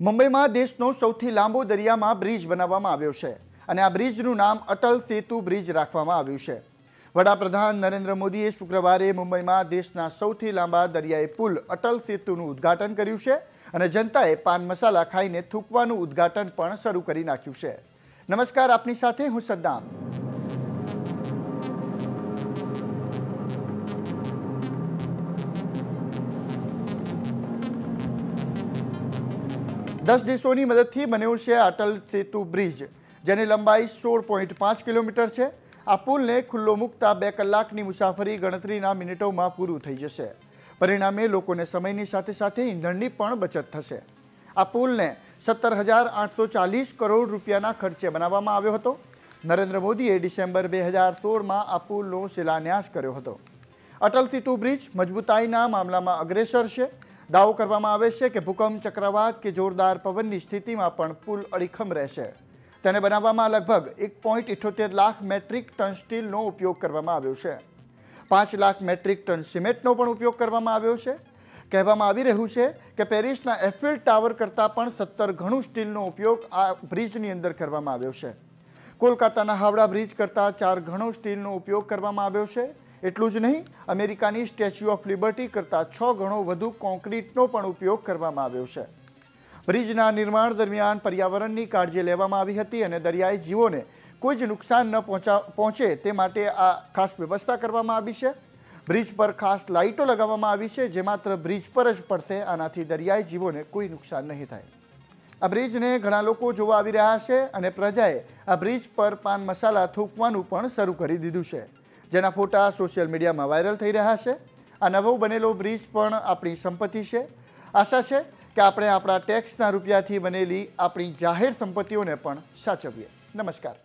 મુંબઈમાં દેશનો સૌથી લાંબો દરિયામાં બ્રિજ બનાવવામાં આવ્યો છે અને આ બ્રિજનું નામ અટલ સેતુ બ્રિજ રાખવામાં આવ્યું છે. વડાપ્રધાન નરેન્દ્ર મોદીએ શુક્રવારે મુંબઈમાં દેશના સૌથી લાંબા દરિયાઈ પુલ અટલ સેતુનું ઉદ્ઘાટન કર્યું છે અને જનતાએ પાન મસાલા ખાઈને થૂકવાનું ઉદ્ઘાટન પણ શરૂ કરી નાખ્યું છે. નમસ્કાર, આપની સાથે હું સદ્દામ. દસ દેશોની મદદથી બન્યો છે અટલ સેતુ બ્રિજ, જેની લંબાઈ સોળ પોઈન્ટ પાંચ કિલોમીટર છે, આ પુલને ખુલ્લો મૂકતા બે કલાકની મુસાફરી ગણતરીના મિનિટોમાં પૂરું થઈ જશે. પરિણામે લોકોને સમયની સાથે સાથે ઈંધણની પણ બચત થશે. આ પુલને સત્તર હજાર આઠસો ચાલીસ કરોડ રૂપિયાના ખર્ચે બનાવવામાં આવ્યો હતો. નરેન્દ્ર મોદીએ ડિસેમ્બર બે હજાર સોળમાં આ પુલનો શિલાન્યાસ કર્યો હતો. અટલ સેતુ બ્રિજ મજબૂતાઈના મામલામાં અગ્રેસર છે. દાવો કરવામાં આવે છે કે ભૂકંપ ચક્રવાત કે જોરદાર પવનની સ્થિતિમાં પણ પુલ અડીખમ રહેશે. તેને બનાવવામાં લગભગ એક પોઈન્ટ ઇઠોતેર લાખ મેટ્રિક ટન સ્ટીલનો ઉપયોગ કરવામાં આવ્યો છે. પાંચ લાખ મેટ્રિક ટન સિમેન્ટનો પણ ઉપયોગ કરવામાં આવ્યો છે. કહેવામાં આવી રહ્યું છે કે પેરિસના એફિલ ટાવર કરતાં પણ સત્તર ઘણું સ્ટીલનો ઉપયોગ આ બ્રિજની અંદર કરવામાં આવ્યો છે. કોલકાતાના હાવડા બ્રિજ કરતાં ચાર ઘણો સ્ટીલનો ઉપયોગ કરવામાં આવ્યો છે. એટલું જ નહીં, અમેરિકાની સ્ટેચ્યુ ઓફ લિબર્ટી કરતાં છ ગણો વધુ કોન્ક્રીટનો પણ ઉપયોગ કરવામાં આવ્યો છે. બ્રિજના નિર્માણ દરમિયાન પર્યાવરણની કાળજી લેવામાં આવી હતી અને દરિયાઈ જીવોને કોઈ જ નુકસાન ન પહોંચા તે માટે આ ખાસ વ્યવસ્થા કરવામાં આવી છે. બ્રિજ પર ખાસ લાઇટો લગાવવામાં આવી છે, જે માત્ર બ્રિજ પર જ પડશે, આનાથી દરિયાઈ જીવોને કોઈ નુકસાન નહીં થાય. આ બ્રિજને ઘણા લોકો જોવા આવી રહ્યા છે અને પ્રજાએ આ બ્રિજ પર પાન મસાલા થૂંકવાનું પણ શરૂ કરી દીધું છે. જેના ફોટા સોશિયલ મીડિયામાં વાયરલ થઈ રહ્યા છે. આ નવો બનેલો બ્રિજ પણ આપણી સંપત્તિ છે. આશા છે કે આપણે આપણા ટેક્સના રૂપિયાથી બનેલી આપણી જાહેર સંપત્તિઓને પણ સાચવીએ. નમસ્કાર.